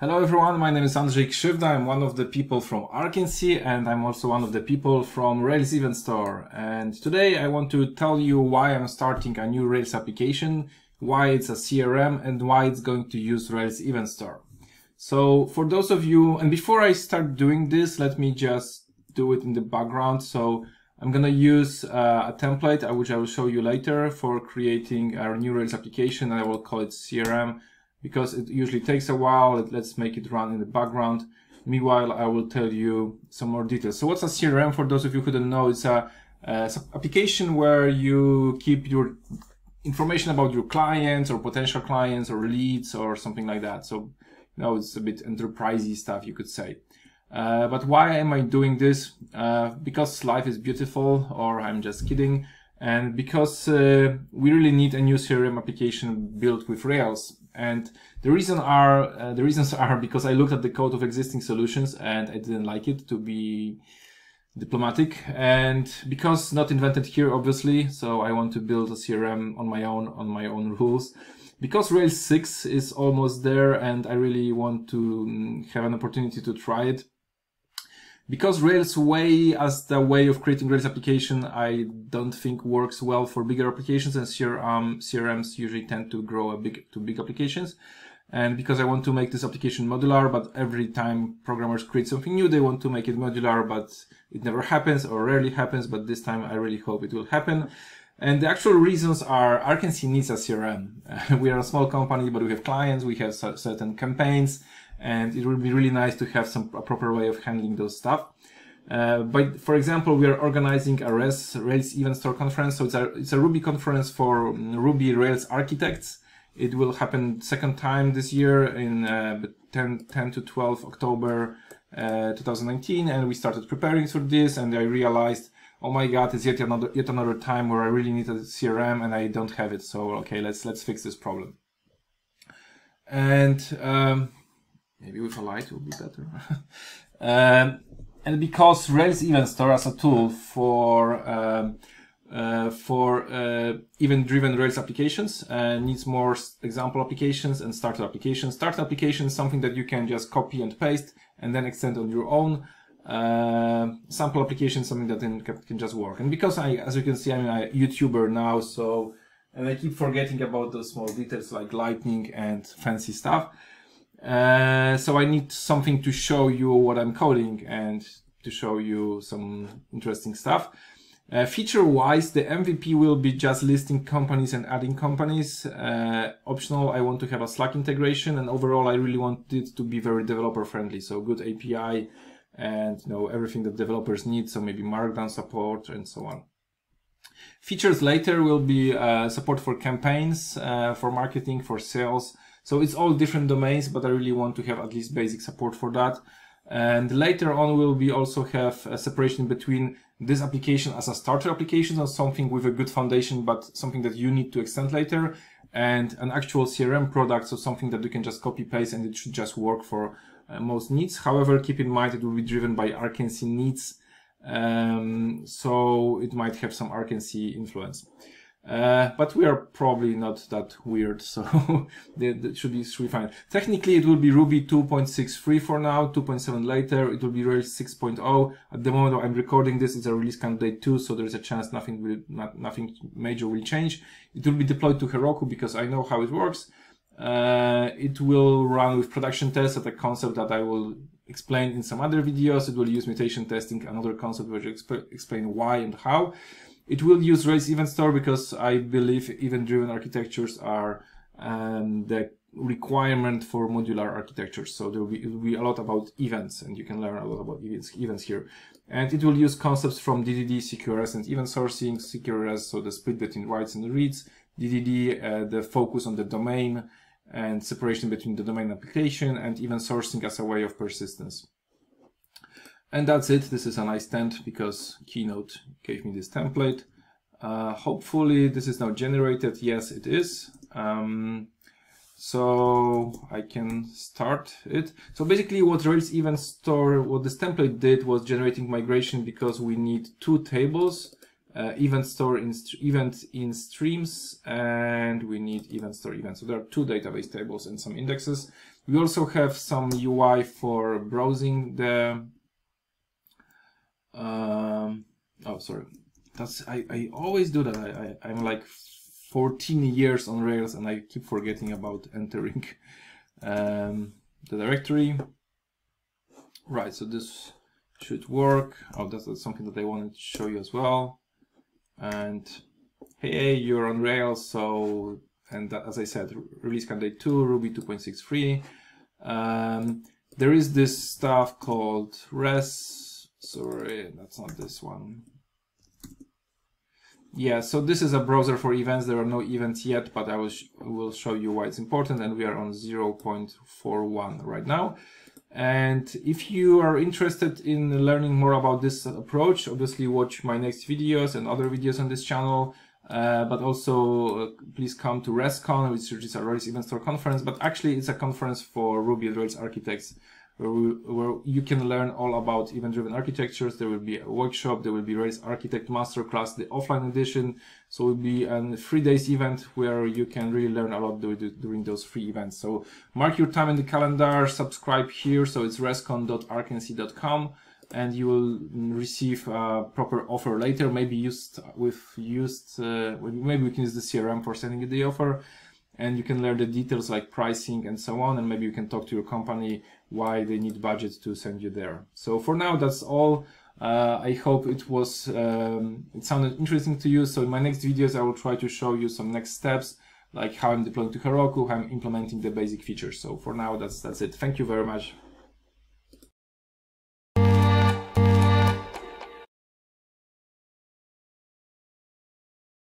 Hello everyone, my name is Andrzej Krzywda. I'm one of the people from Arkency and I'm also one of the people from Rails Event Store. And today I want to tell you why I'm starting a new Rails application, why it's a CRM and why it's going to use Rails Event Store. So for those of you, and before I start doing this, let me just do it in the background. So I'm going to use uh, a template, uh, which I will show you later for creating a new Rails application and I will call it CRM because it usually takes a while. Let's make it run in the background. Meanwhile, I will tell you some more details. So what's a CRM? For those of you who don't know, it's a, it's an application where you keep your information about your clients or potential clients or leads or something like that. So, you know, it's a bit enterprisey stuff, you could say. Uh, but why am I doing this? Uh, because life is beautiful or I'm just kidding. And because uh, we really need a new CRM application built with Rails. And the reason are uh, the reasons are because I looked at the code of existing solutions and I didn't like it to be diplomatic and because not invented here obviously so I want to build a CRM on my own on my own rules. Because Rails 6 is almost there and I really want to mm, have an opportunity to try it because Rails way as the way of creating Rails application, I don't think works well for bigger applications and CRM, um, CRMs usually tend to grow a big to big applications. And because I want to make this application modular, but every time programmers create something new, they want to make it modular, but it never happens or rarely happens. But this time I really hope it will happen. And the actual reasons are Arkency needs a CRM. we are a small company, but we have clients, we have certain campaigns, and it would be really nice to have some a proper way of handling those stuff. Uh, but for example, we are organizing a Rails, Rails Event Store conference. So it's a, it's a Ruby conference for Ruby Rails architects. It will happen second time this year in uh, 10, 10 to 12 October uh, 2019. And we started preparing for this and I realized, oh my God, it's yet another, yet another time where I really need a CRM and I don't have it. So, okay, let's, let's fix this problem. And, um, maybe with a light will be better. um, and because Rails Event Store as a tool for um, uh, for uh, event-driven Rails applications needs more example applications and starter applications. Starter application is something that you can just copy and paste and then extend on your own. Uh, sample application something that can, can just work. And because I, as you can see, I'm a YouTuber now, so and I keep forgetting about those small details like lightning and fancy stuff. Uh, so I need something to show you what I'm coding and to show you some interesting stuff. Uh, feature wise, the MVP will be just listing companies and adding companies. Uh, optional, I want to have a Slack integration and overall I really want it to be very developer friendly. So good API and you know everything that developers need. So maybe markdown support and so on. Features later will be uh, support for campaigns, uh, for marketing, for sales, so it's all different domains, but I really want to have at least basic support for that. And later on, we'll be also have a separation between this application as a starter application or something with a good foundation, but something that you need to extend later and an actual CRM product. So something that you can just copy paste and it should just work for uh, most needs. However, keep in mind it will be driven by Arkency needs. Um, so it might have some Arkency influence. Uh, but we are probably not that weird, so that should be, should fine. Technically, it will be Ruby 2.63 for now, 2.7 later, it will be Rails 6.0. At the moment I'm recording this, it's a release candidate 2, so there's a chance nothing will, not, nothing major will change. It will be deployed to Heroku because I know how it works. Uh, it will run with production tests at a concept that I will explain in some other videos. It will use mutation testing, another concept which will exp explain why and how. It will use Rails Event Store because I believe event-driven architectures are um, the requirement for modular architectures. So there will, be, will be, a lot about events and you can learn a lot about events, events here. And it will use concepts from DDD, CQRS and event sourcing, CQRS, so the split between writes and reads, DDD, uh, the focus on the domain and separation between the domain application and event sourcing as a way of persistence. And that's it. This is a nice tent because Keynote gave me this template. Uh, hopefully this is now generated. Yes, it is. Um, so I can start it. So basically what Rails Event Store, what this template did was generating migration because we need two tables uh, event store in event in streams, and we need event store events. So there are two database tables and some indexes. We also have some UI for browsing the. Um, oh, sorry. That's I, I always do that. I, I I'm like 14 years on Rails, and I keep forgetting about entering um, the directory. Right. So this should work. Oh, that's, that's something that I wanted to show you as well. And hey, you're on Rails, so and as I said, release candidate 2, Ruby 2.63. Um, there is this stuff called res. Sorry, that's not this one. Yeah, so this is a browser for events. There are no events yet, but I will, sh will show you why it's important. And we are on 0.41 right now. And if you are interested in learning more about this approach, obviously watch my next videos and other videos on this channel. Uh, but also uh, please come to ResCon, which is a Rails Event Store conference. But actually, it's a conference for Ruby and Rails architects where, we, where you can learn all about event-driven architectures. There will be a workshop, there will be Rails Architect Masterclass, the offline edition. So it will be a three days event where you can really learn a lot during those free events. So mark your time in the calendar, subscribe here. So it's railscon.arkency.com and you will receive a proper offer later, maybe used with used, uh, maybe we can use the CRM for sending you the offer and you can learn the details like pricing and so on and maybe you can talk to your company why they need budget to send you there. So for now that's all. Uh, I hope it was um, it sounded interesting to you. So in my next videos I will try to show you some next steps like how I'm deploying to Heroku how I'm implementing the basic features. So for now that's that's it. Thank you very much